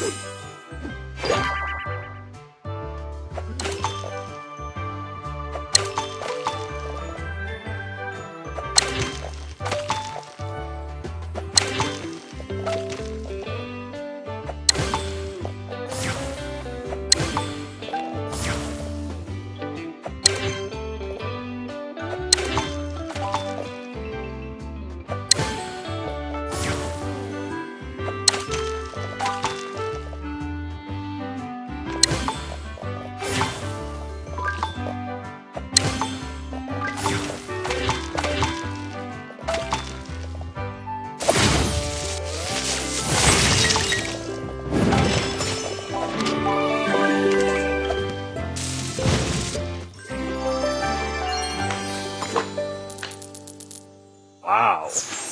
you. Wow.